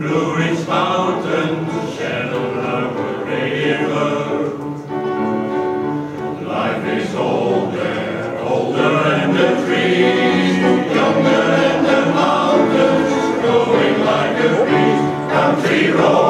Blue Ridge Mountain, Shadow River. Life is older, older than the trees, younger the mountains, growing like a country.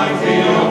I feel